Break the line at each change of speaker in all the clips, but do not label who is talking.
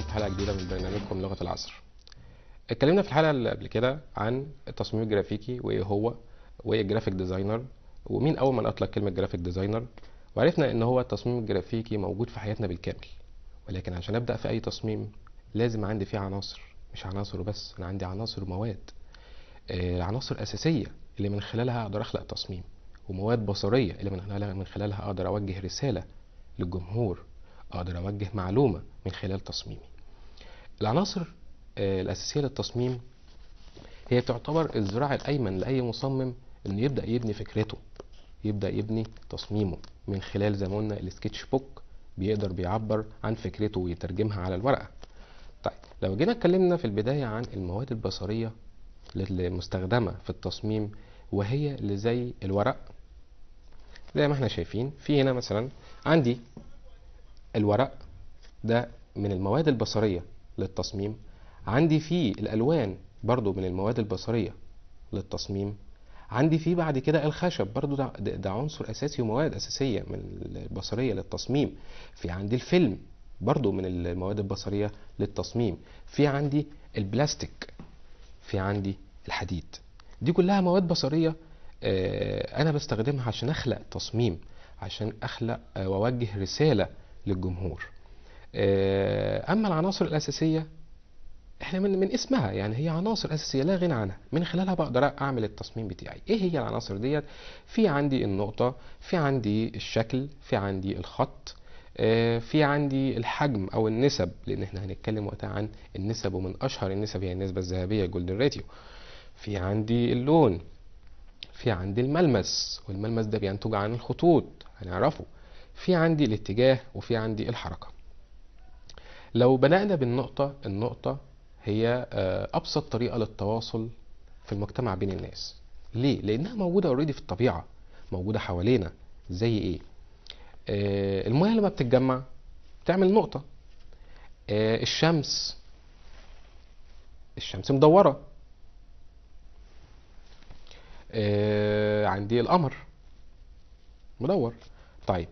بكم في حلقة جديدة من برنامجكم لغة العصر. اتكلمنا في الحلقة اللي قبل كده عن التصميم الجرافيكي وإيه هو وإيه ال graphic designer ومين أول من أطلق كلمة graphic designer وعرفنا إن هو التصميم الجرافيكي موجود في حياتنا بالكامل. ولكن عشان أبدأ في أي تصميم لازم عندي فيه عناصر مش عناصر وبس أنا عندي عناصر ومواد آه، عناصر اساسيه اللي من خلالها أقدر أخلق تصميم ومواد بصرية اللي من خلالها أقدر أوجه رسالة للجمهور أقدر أوجه معلومة من خلال تصميمي. العناصر آه، الأساسية للتصميم هي تعتبر الذراع الأيمن لأي مصمم إنه يبدأ يبني فكرته يبدأ يبني تصميمه. من خلال زي ما قلنا السكتش بوك بيقدر بيعبر عن فكرته ويترجمها على الورقة. طيب لو جينا اتكلمنا في البداية عن المواد البصرية المستخدمة في التصميم وهي اللي زي الورق. زي ما إحنا شايفين في هنا مثلا عندي الورق ده من المواد البصرية للتصميم. عندي فيه الألوان برضو من المواد البصرية للتصميم. عندي فيه بعد كده الخشب برضو ده, ده, عنصر أساسي ومواد أساسية من البصرية للتصميم. في عندي الفيلم برضو من المواد البصرية للتصميم. في عندي البلاستيك في عندي الحديد. دي كلها مواد بصرية آه، أنا بستخدمها عشان أخلق تصميم عشان أخلق آه، وأوجه رسالة للجمهور. آه، أما العناصر الأساسية إحنا من من اسمها يعني هي عناصر أساسية لا غنى عنها. من خلالها بقدر أعمل التصميم بتاعي. إيه هي العناصر ديت؟ في عندي النقطة في عندي الشكل في عندي الخط آه، في عندي الحجم أو النسب لأن إحنا هنتكلم وقتها عن النسب ومن أشهر النسب هي النسبة الذهبية golden ratio في عندي اللون في عندي الملمس والملمس ده بينتج عن الخطوط هنعرفه. في عندي الاتجاه وفي عندي الحركة. لو بدأنا بالنقطة النقطة هي آه، أبسط طريقة للتواصل في المجتمع بين الناس. ليه؟ لأنها موجودة already في الطبيعة موجودة حوالينا. زي إيه؟ آه، المياه لما بتتجمع بتعمل نقطة. آه، الشمس الشمس مدورة. آه، عندي القمر مدور. طيب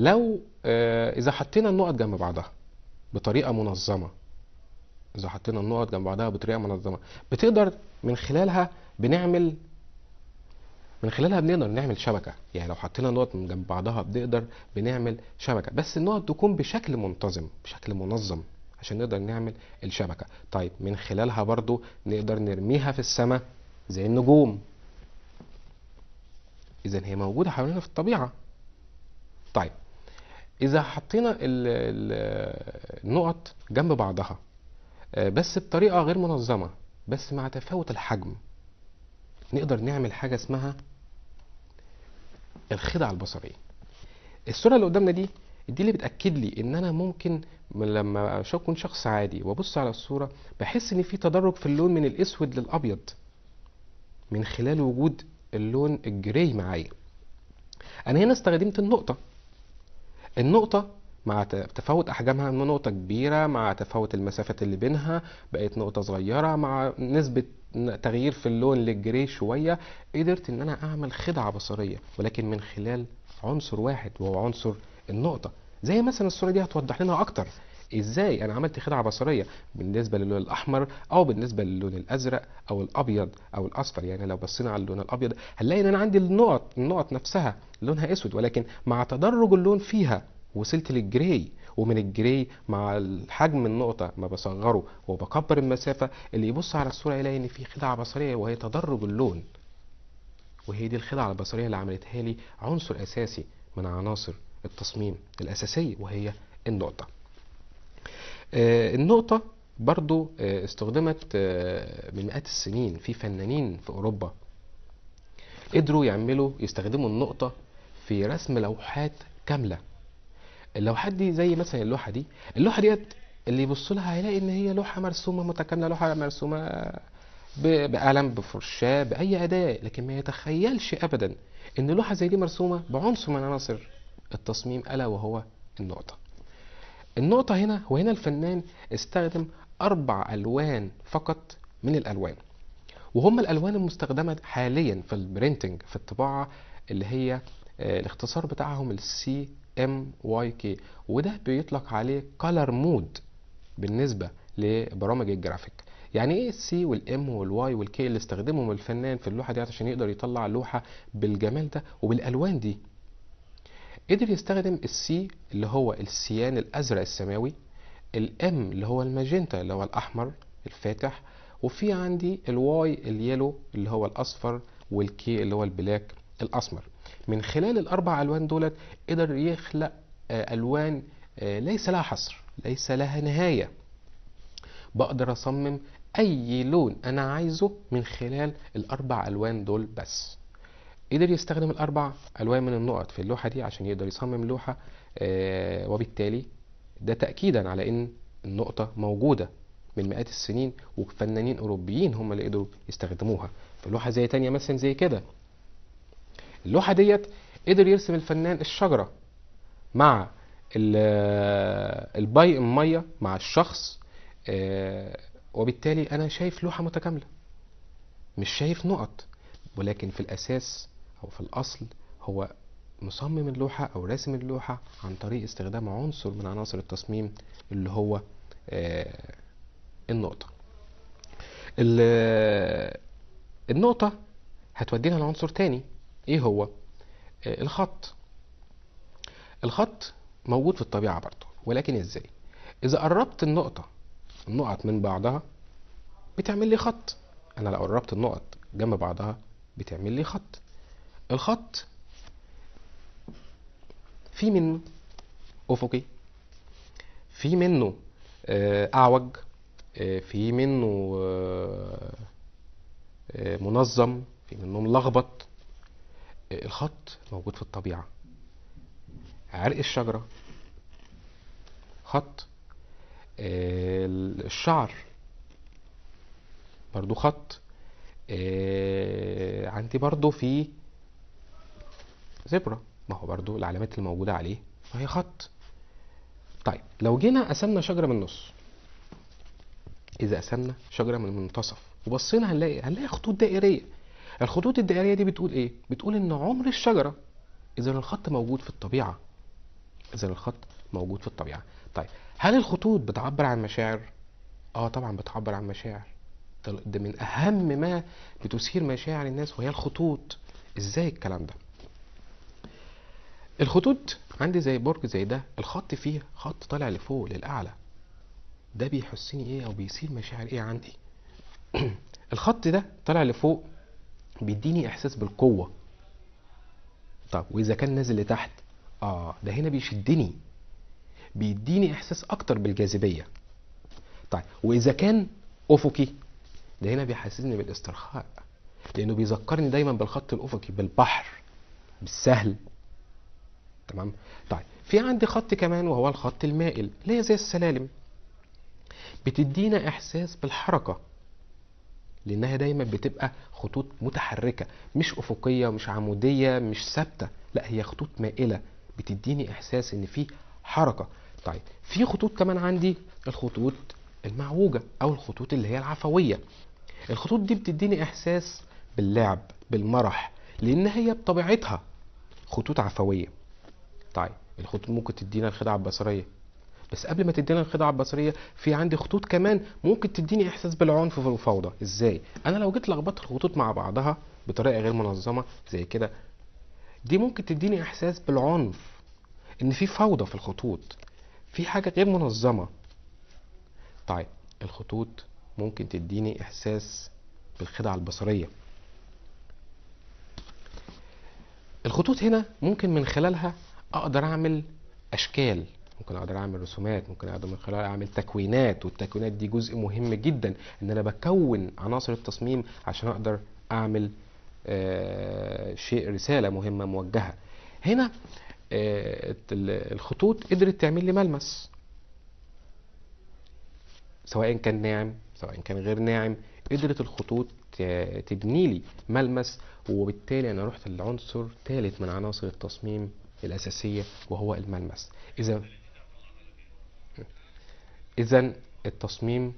لو آه، إذا حطينا النقط جنب بعضها بطريقة منظمة إذا حطينا النقط جنب بعضها بطريقة منظمة بتقدر من خلالها بنعمل من خلالها بنقدر نعمل شبكة. يعني لو حطينا نقط من جنب بعضها بنقدر بنعمل شبكة. بس النقط تكون بشكل منتظم بشكل منظم عشان نقدر نعمل الشبكة. طيب من خلالها برضو نقدر نرميها في السماء زي النجوم. إذا هي موجودة حوالينا في الطبيعة. طيب إذا حطينا ال- ال- النقط جنب بعضها آه، بس بطريقة غير منظمة بس مع تفاوت الحجم نقدر نعمل حاجة اسمها الخدعه البصريه الصورة اللي قدامنا دي دي اللي بتأكد لي إن أنا ممكن لما اكون شخص عادي وأبص على الصورة بحس إن في تدرج في اللون من الأسود للأبيض من خلال وجود اللون الجراي معايا. أنا هنا استخدمت النقطة النقطة مع تفاوت أحجامها من نقطة كبيرة مع تفاوت المسافات اللي بينها بقت نقطة صغيرة مع نسبة تغيير في اللون للجري شوية. قدرت إن أنا أعمل خدعة بصرية ولكن من خلال عنصر واحد وهو عنصر النقطة. زي مثلا الصورة دي هتوضح لنا أكتر. إزاي؟ أنا عملت خدعة بصرية بالنسبة للون الأحمر أو بالنسبة للون الأزرق أو الأبيض أو الأصفر. يعني لو بصينا على اللون الأبيض هنلاقي إن أنا عندي النقط النقط نفسها لونها أسود ولكن مع تدرج اللون فيها وصلت للجراي ومن الجراي مع الحجم النقطة ما بصغره وبكبر المسافة اللي يبص على الصورة يلاقي إن في خدعة بصرية وهي تدرج اللون. وهي دي الخدعة البصرية اللي عملتها لي عنصر أساسي من عناصر التصميم الأساسية وهي النقطة. النقطة برضو آه، استخدمت آه، من مئات السنين في فنانين في أوروبا. قدروا يعملوا يستخدموا النقطة في رسم لوحات كاملة. اللوحات دي زي مثلا اللوحة دي. اللوحة ديت اللي يبص لها هيلاقي إن هي لوحة مرسومة متكاملة لوحة مرسومة بقلم بفرشاة بأي أداة. لكن ما يتخيلش أبدا إن لوحة زي دي مرسومة بعنصر من عناصر التصميم ألا وهو النقطة. النقطة هنا هو هنا الفنان استخدم أربع ألوان فقط من الألوان وهم الألوان المستخدمة حاليا في ال printing في الطباعة اللي هي آه، الاختصار بتاعهم ال CMYK وده بيطلق عليه color mode بالنسبة لبرامج الجرافيك. يعني إيه السي والام والواي والكي اللي استخدمهم الفنان في اللوحة دي عشان يقدر يطلع لوحة بالجمال ده وبالألوان دي؟ قدر يستخدم ال C اللي هو ال cyan الأزرق السماوي ال M اللي هو الماجنتا اللي هو الأحمر الفاتح وفي عندي ال Y ال yellow اللي هو الأصفر وال K اللي هو ال black الأسمر. من خلال الأربع ألوان دولت قدر يخلق آه، ألوان آه، ليس لها حصر ليس لها نهاية. بقدر أصمم أي لون أنا عايزه من خلال الأربع ألوان دول بس. قدر يستخدم الأربع ألوان من النقط في اللوحة دي عشان يقدر يصمم لوحة آه، وبالتالي ده تاكيدا على إن النقطة موجودة من مئات السنين وفنانين أوروبيين هم اللي قدروا يستخدموها. في لوحة زي تانية مثلا زي كده. اللوحة ديت قدر يرسم الفنان الشجرة مع ال- الباي المية مع الشخص آه، وبالتالي أنا شايف لوحة متكاملة مش شايف نقط. ولكن في الأساس أو في الأصل هو مصمم اللوحة أو راسم اللوحة عن طريق استخدام عنصر من عناصر التصميم اللي هو آه، النقطة. ال- النقطة هتودينا لعنصر تاني. إيه هو؟ آه، الخط. الخط موجود في الطبيعة برضه ولكن إزاي؟ إذا قربت النقطة النقط من بعضها بتعمل لي خط. أنا لو قربت النقط جنب بعضها بتعمل لي خط. الخط. في منه أفقي في منه آه، أعوج آه، في منه آه، منظم في منه ملخبط. الخط موجود في الطبيعة. عرق الشجرة. خط. الشعر. برضو خط. عندي برضو في زبرة. ما هو برضو العلامات الموجودة عليه ما هي خط. طيب لو جينا قسمنا شجرة من النص إذا قسمنا شجرة من المنتصف وبصينا هنلاقي هنلاقي خطوط دائرية. الخطوط الدائرية دي بتقول إيه؟ بتقول إن عمر الشجرة إذا الخط موجود في الطبيعة. إذا الخط موجود في الطبيعة. طيب هل الخطوط بتعبر عن مشاعر؟ آه طبعا بتعبر عن مشاعر. ده من أهم ما بتثير مشاعر الناس وهي الخطوط. إزاي الكلام ده؟ الخطوط عندي زي برج زي ده الخط فيه خط طالع لفوق للأعلى. ده بيحسني إيه أو بيثير مشاعر إيه عندي؟ الخط ده طالع لفوق بيديني إحساس بالقوة. طب وإذا كان نازل لتحت؟ آه ده هنا بيشدني بيديني إحساس أكتر بالجاذبية. طيب وإذا كان أفقي؟ ده هنا بيحسسني بالاسترخاء لأنه بيذكرني دايما بالخط الأفقي بالبحر بالسهل. تمام؟ طيب في عندي خط كمان وهو الخط المائل اللي هي زي السلالم. بتدينا إحساس بالحركة لأنها دايما بتبقى خطوط متحركة مش أفقية مش عمودية مش ثابتة لا هي خطوط مائلة. بتديني إحساس إن في حركة. طيب في خطوط كمان عندي الخطوط المعوجة أو الخطوط اللي هي العفوية. الخطوط دي بتديني إحساس باللعب بالمرح لأن هي بطبيعتها خطوط عفوية. طيب الخطوط ممكن تدينا الخدعة البصرية. بس قبل ما تدينا الخدعة البصرية في عندي خطوط كمان ممكن تديني إحساس بالعنف والفوضى إزاي؟ أنا لو جيت لخبطت الخطوط مع بعضها بطريقة غير منظمة زي كده دي ممكن تديني إحساس بالعنف إن في فوضى في الخطوط في حاجة غير منظمة. طيب الخطوط ممكن تديني إحساس بالخدعة البصرية. الخطوط هنا ممكن من خلالها أقدر أعمل أشكال ممكن أقدر أعمل رسومات ممكن أقدر من خلالها أعمل تكوينات والتكوينات دي جزء مهم جدا إن أنا بكون عناصر التصميم عشان أقدر أعمل آه شيء رسالة مهمة موجهة. هنا آه الخطوط قدرت تعمل لي ملمس. سواء كان ناعم سواء كان غير ناعم قدرت الخطوط تبني لي ملمس وبالتالي أنا رحت لعنصر ثالث من عناصر التصميم الأساسية وهو الملمس. إذا اذا التصميم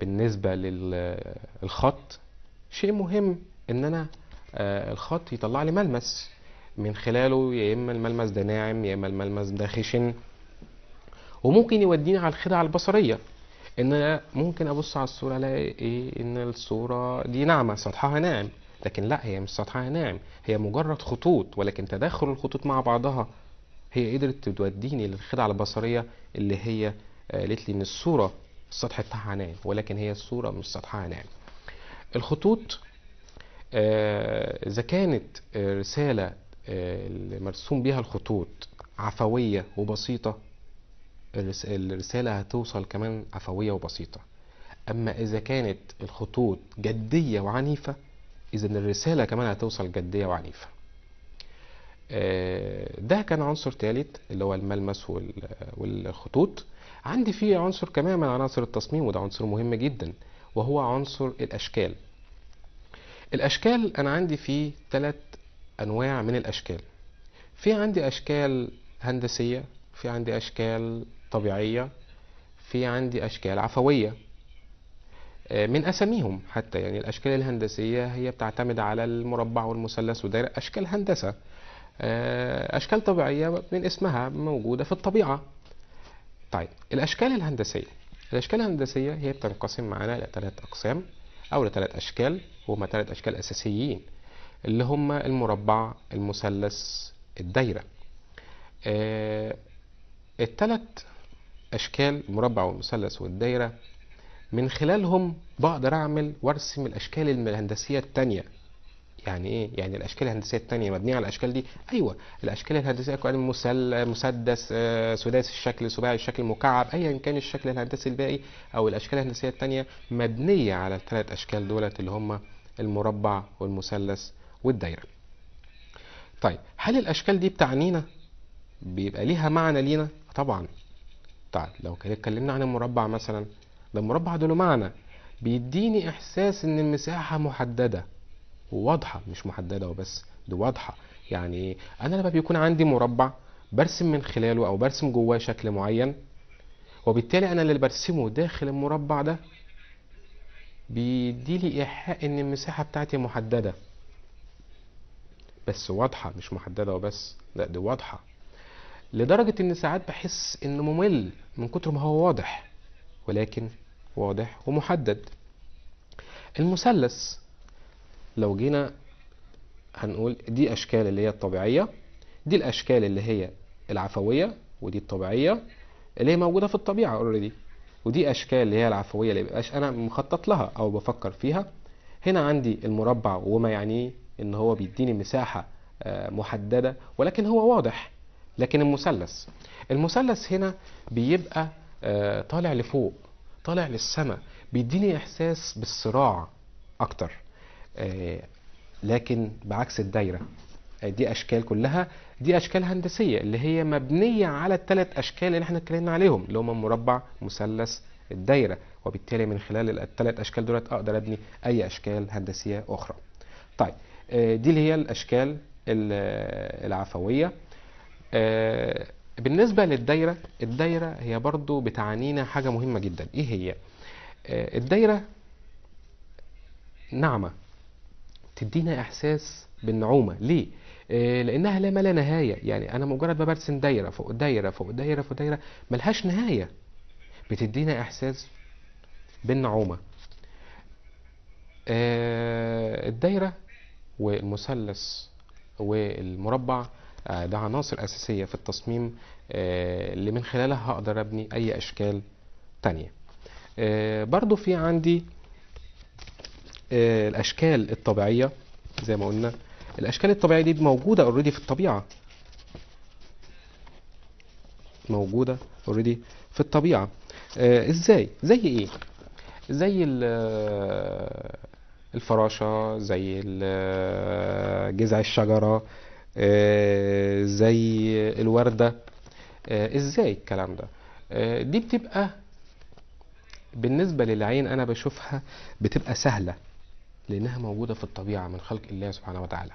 بالنسبة للخط شيء مهم ان أنا الخط يطلع لي ملمس. من خلاله يا إما الملمس ده ناعم يا إما الملمس ده خشن. وممكن يوديني على الخدع البصرية. إن أنا ممكن أبص على الصورة ألاقي إيه؟ إن الصورة دي ناعمة سطحها ناعم. لكن لا هي مش سطحها ناعم هي مجرد خطوط ولكن تداخل الخطوط مع بعضها هي قدرت توديني للخدعة البصرية اللي هي قالت لي إن الصورة السطح بتاعها ناعم ولكن هي الصورة مش سطحها ناعم. الخطوط آه، إذا كانت آه، رسالة آه، اللي مرسوم بيها الخطوط عفوية وبسيطة الرس- الرسالة هتوصل كمان عفوية وبسيطة. أما إذا كانت الخطوط جدية وعنيفة إذا الرسالة كمان هتوصل جدية وعنيفة. آه، ده كان عنصر ثالث اللي هو الملمس وال- والخطوط. عندي فيه عنصر كمان من عناصر التصميم وده عنصر مهم جدا وهو عنصر الأشكال. الأشكال أنا عندي فيه ثلاث أنواع من الأشكال. في عندي أشكال هندسية في عندي أشكال طبيعية في عندي أشكال عفوية. من أساميهم حتى. يعني الأشكال الهندسية هي بتعتمد على المربع والمثلث والدائره أشكال هندسة. آه، أشكال طبيعية من اسمها موجودة في الطبيعة. طيب الأشكال الهندسية. الأشكال الهندسية هي بتنقسم معانا إلى ثلاث أقسام أو لثلاث أشكال. وهما ثلاث أشكال أساسيين اللي هما المربع المثلث الدايرة. آه الثلاث أشكال المربع والمثلث والدايرة من خلالهم بقدر أعمل وارسم الأشكال الهندسية التانية. يعني إيه؟ يعني الأشكال الهندسية التانية مبنية على الأشكال دي؟ أيوه الأشكال الهندسية مسل مسدس آه، سداسي الشكل سباعي الشكل مكعب ايا كان الشكل الهندسي الباقي أو الأشكال الهندسية التانية مبنية على الثلاث أشكال دولت اللي هم المربع والمثلث والدايرة. طيب هل الأشكال دي بتعنينا؟ بيبقى ليها معنى لينا؟ طبعا. طيب لو اتكلمنا عن المربع مثلا. ده المربع ده له معنى. بيديني إحساس إن المساحة محددة. وواضحه مش محددة وبس دي واضحة. يعني إيه؟ أنا لما بيكون عندي مربع برسم من خلاله أو برسم جواه شكل معين وبالتالي أنا اللي برسمه داخل المربع ده بيديلي إيحاء إن المساحة بتاعتي محددة. بس واضحة مش محددة وبس. لا دي واضحة. لدرجة إن ساعات بحس إنه ممل من كتر ما هو واضح. ولكن واضح ومحدد. المثلث لو جينا هنقول دي أشكال اللي هي الطبيعية دي الأشكال اللي هي العفوية ودي الطبيعية اللي هي موجودة في الطبيعة اوريدي ودي أشكال اللي هي العفوية اللي مبقاش أنا مخطط لها أو بفكر فيها. هنا عندي المربع وما يعنيه إن هو بيديني مساحة آه، محددة ولكن هو واضح. لكن المثلث المثلث هنا بيبقى طالع لفوق طالع للسماء بيديني إحساس بالصراع أكتر. آه، لكن بعكس الدايرة آه، دي أشكال كلها دي أشكال هندسية اللي هي مبنية على الثلاث أشكال اللي إحنا اتكلمنا عليهم اللي هم المربع مثلث الدايرة. وبالتالي من خلال الثلاث أشكال دولت أقدر أبني أي أشكال هندسية أخرى. طيب آه، دي اللي هي الأشكال ال- العفوية. بالنسبة للدايرة الدايرة هي برضو بتعنينا حاجة مهمة جدا. إيه هي؟ آه، الدايرة ناعمه تدينا إحساس بالنعومة. ليه؟ آه، لأنها لا ما لا نهاية. يعني أنا مجرد ما برسم دايرة فوق دايرة فوق دايرة فوق دايرة ملهاش نهاية. بتدينا إحساس بالنعومة. آه، الدايرة والمثلث والمربع ده عناصر أساسية في التصميم آه، اللي من خلالها هقدر أبني أي أشكال تانية. آه، برضو في عندي آه، الأشكال الطبيعية زي ما قلنا. الأشكال الطبيعية دي موجودة اوريدي في الطبيعة. موجودة اوريدي في الطبيعة. آه، إزاي؟ زي إيه؟ زي ال- آه، الفراشة زي آه، جذع الشجرة آه، زي الوردة. آه، إزاي الكلام ده؟ آه، دي بتبقى بالنسبة للعين أنا بشوفها بتبقى سهلة لأنها موجودة في الطبيعة من خلق الله سبحانه وتعالى.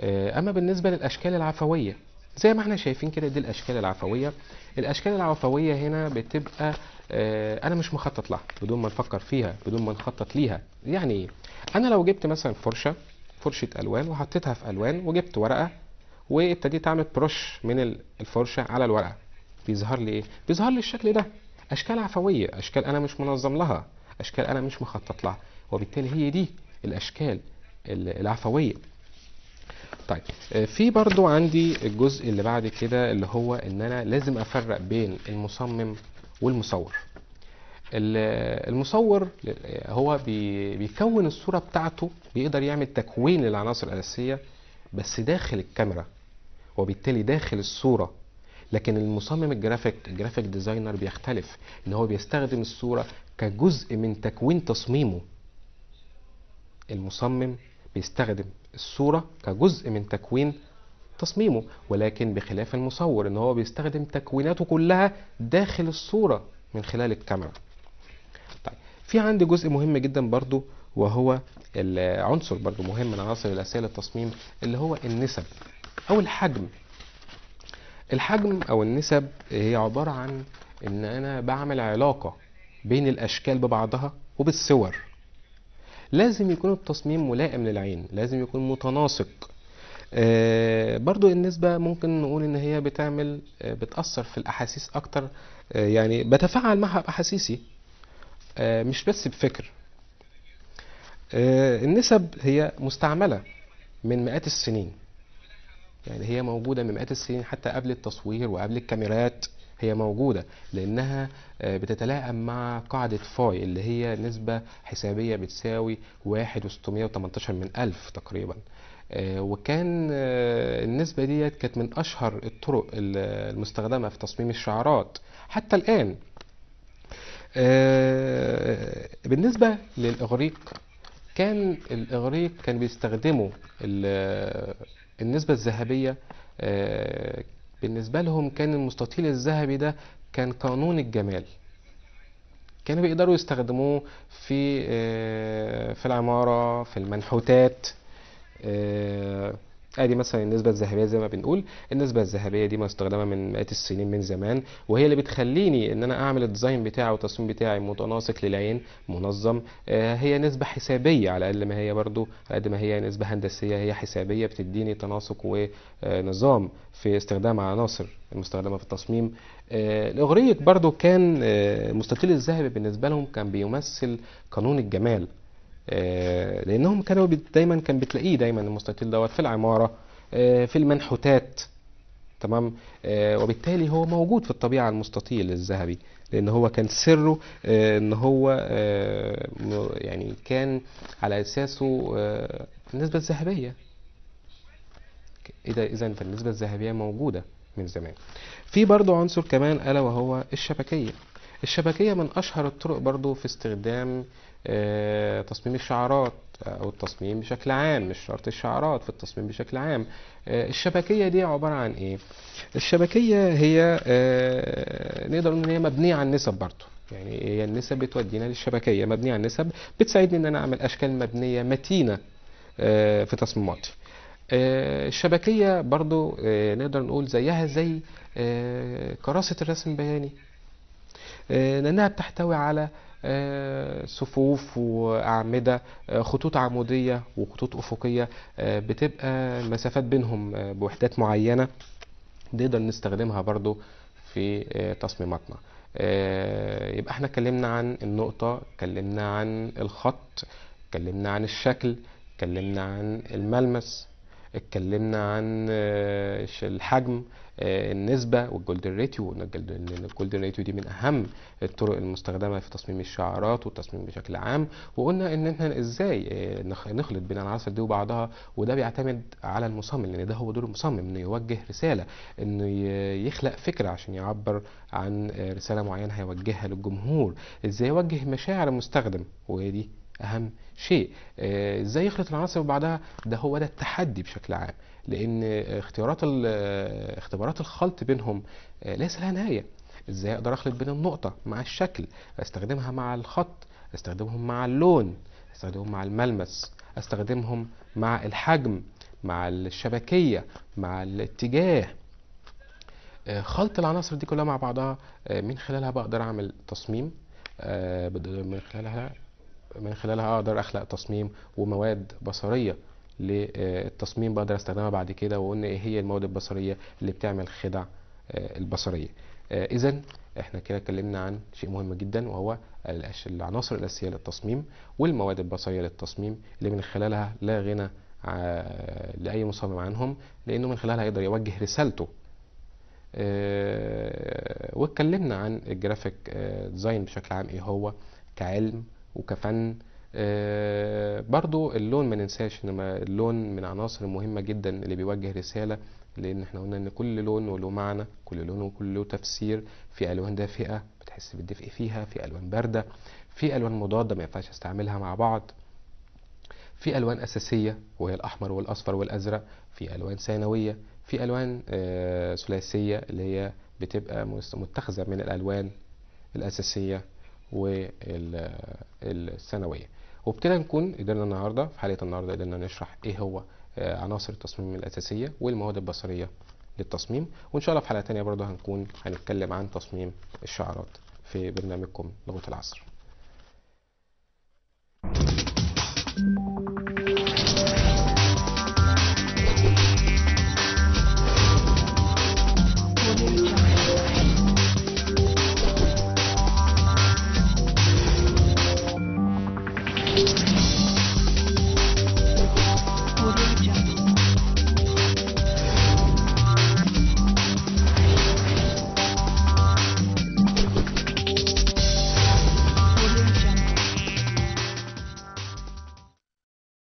آه، أما بالنسبة للأشكال العفوية زي ما إحنا شايفين كده دي الأشكال العفوية. الأشكال العفوية هنا بتبقى آه، أنا مش مخطط لها بدون ما نفكر فيها بدون ما نخطط ليها. يعني إيه أنا لو جبت مثلا فرشة فرشة ألوان وحطيتها في ألوان وجبت ورقة وابتديت أعمل برش من ال- الفرشة على الورقة. بيظهر لي إيه؟ بيظهر لي الشكل ده. أشكال عفوية أشكال أنا مش منظم لها أشكال أنا مش مخطط لها. وبالتالي هي دي الأشكال ال- العفوية. طيب آه، في برضو عندي الجزء اللي بعد كده اللي هو إن أنا لازم أفرق بين المصمم والمصور. ال- المصور هو بي- بيكون الصورة بتاعته بيقدر يعمل تكوين للعناصر الأساسية بس داخل الكاميرا وبالتالي داخل الصورة. لكن المصمم ال graphic ال graphic designer بيختلف إن هو بيستخدم الصورة كجزء من تكوين تصميمه. المصمم بيستخدم الصورة كجزء من تكوين تصميمه ولكن بخلاف المصور إن هو بيستخدم تكويناته كلها داخل الصورة من خلال الكاميرا. في عندي جزء مهم جدا برضو وهو العنصر برضو مهم من عناصر الأساسية للتصميم اللي هو النسب أو الحجم. الحجم أو النسب هي عبارة عن إن أنا بعمل علاقة بين الأشكال ببعضها وبالصور. لازم يكون التصميم ملائم للعين لازم يكون متناسق. آه، برضو النسبة ممكن نقول إن هي بتعمل آه، بتأثر في الأحاسيس أكتر. آه، يعني بتفاعل معها بأحاسيسي. آه، مش بس بفكر. آه، النسب هي مستعملة من مئات السنين. يعني هي موجودة من مئات السنين حتى قبل التصوير وقبل الكاميرات هي موجودة لأنها آه، بتتلائم مع قاعدة فاي اللي هي نسبة حسابية بتساوي واحد وستمية وتمنتاشر من ألف تقريبا. آه، وكان آه، النسبة ديت كانت من أشهر الطرق ال- المستخدمة في تصميم الشعارات. حتى الآن آه، بالنسبة للإغريق كان الإغريق كان بيستخدموا ال- النسبة الذهبية آه، بالنسبة لهم كان المستطيل الذهبي ده كان قانون الجمال. كانوا بيقدروا يستخدموه في آه، في العمارة في المنحوتات آه، ادي مثلا النسبة الذهبية زي ما بنقول النسبة الذهبية دي مستخدمة من مئات السنين من زمان وهي اللي بتخليني إن أنا أعمل الديزاين بتاعي والتصميم بتاعي متناسق للعين منظم. آه، هي نسبة حسابية على الاقل ما هي برضو على قد ما هي نسبة هندسية هي حسابية بتديني تناسق ونظام في استخدام العناصر المستخدمة في التصميم. آه، الإغريق برضو كان آه، المستطيل الذهبي بالنسبة لهم كان بيمثل قانون الجمال. لأنهم كانوا دايما كان بتلاقيه دايما المستطيل دوت في العمارة آه، في المنحوتات تمام؟ آه، وبالتالي هو موجود في الطبيعة المستطيل الذهبي لأن هو كان سره آه، إن هو آه، يعني كان على أساسه آه، النسبة الذهبية. اذا اذا فالنسبة الذهبية موجودة من زمان. في برضو عنصر كمان ألا وهو الشبكية. الشبكية من أشهر الطرق برضو في استخدام آه، تصميم الشعارات أو التصميم بشكل عام مش شرط الشعارات في التصميم بشكل عام. آه، الشبكية دي عبارة عن إيه؟ الشبكية هي آه، نقدر نقول إن هي مبنية على النسب برضو. يعني هي النسب بتودينا للشبكية مبنية على النسب بتساعدني إن أنا أعمل أشكال مبنية متينة آه، في تصميماتي آه، الشبكية برضو آه، نقدر نقول زيها زي آه، كراسة الرسم البياني. آه، لأنها بتحتوي على آه، صفوف وأعمدة آه، خطوط عمودية وخطوط أفقية آه، بتبقى المسافات بينهم آه، بوحدات معينة نقدر نستخدمها برضو في آه، تصميماتنا. آه، يبقى إحنا اتكلمنا عن النقطة اتكلمنا عن الخط اتكلمنا عن الشكل اتكلمنا عن الملمس. اتكلمنا عن آه، الحجم آه، النسبة وال golden ratio إن ال golden ratio دي من أهم الطرق المستخدمة في تصميم الشعارات والتصميم بشكل عام. وقلنا إن إحنا إزاي آه، نخ- نخلط بين العناصر دي وبعضها وده بيعتمد على المصمم لأن ده هو دور المصمم إنه يوجه رسالة إنه يخلق فكرة عشان يعبر عن رسالة معينة هيوجهها للجمهور. إزاي يوجه مشاعر المستخدم؟ وهي أهم شيء. آه، إزاي يخلط العناصر ببعضها ده هو ده التحدي بشكل عام. لأن اختيارات ال- آه، اختبارات الخلط بينهم آه، ليس لها نهاية. إزاي أقدر أخلط بين النقطة مع الشكل؟ أستخدمها مع الخط أستخدمهم مع اللون أستخدمهم مع الملمس أستخدمهم مع الحجم مع الشبكية مع الاتجاه. آه، خلط العناصر دي كلها مع بعضها آه، من خلالها بقدر أعمل تصميم؟ آه، من خلالها من خلالها أقدر أخلق تصميم ومواد بصرية للتصميم بقدر أستخدمها بعد كده وقلنا إيه هي المواد البصرية اللي بتعمل خدع آه، البصرية. اذا إحنا كده اتكلمنا عن شيء مهم جدا وهو العناصر الأساسية للتصميم والمواد البصرية للتصميم اللي من خلالها لا غنى لأي مصمم عنهم لأنه من خلالها يقدر يوجه رسالته. آه، واتكلمنا عن الجرافيك آه، design بشكل عام إيه هو كعلم وكفن. آه، برضو اللون ما ننساش إن اللون من العناصر المهمة جدا اللي بيوجه رسالة لأن إحنا قلنا إن كل لون وله معنى كل لون وكل له تفسير. في ألوان دافئة بتحس بالدفء فيها في ألوان باردة في ألوان مضادة ما ينفعش أستعملها مع بعض في ألوان أساسية وهي الأحمر والأصفر والأزرق في ألوان ثانوية في ألوان آه، ثلاثية اللي هي بتبقى متخذة من الألوان الأساسية. والثانوية. وبكده نكون قدرنا النهارده في حلقة النهارده قدرنا نشرح إيه هو آه، عناصر التصميم الأساسية والمواد البصرية للتصميم. وإن شاء الله في حلقة تانية برضه هنكون هنتكلم عن تصميم الشعارات في برنامجكم لغه العصر.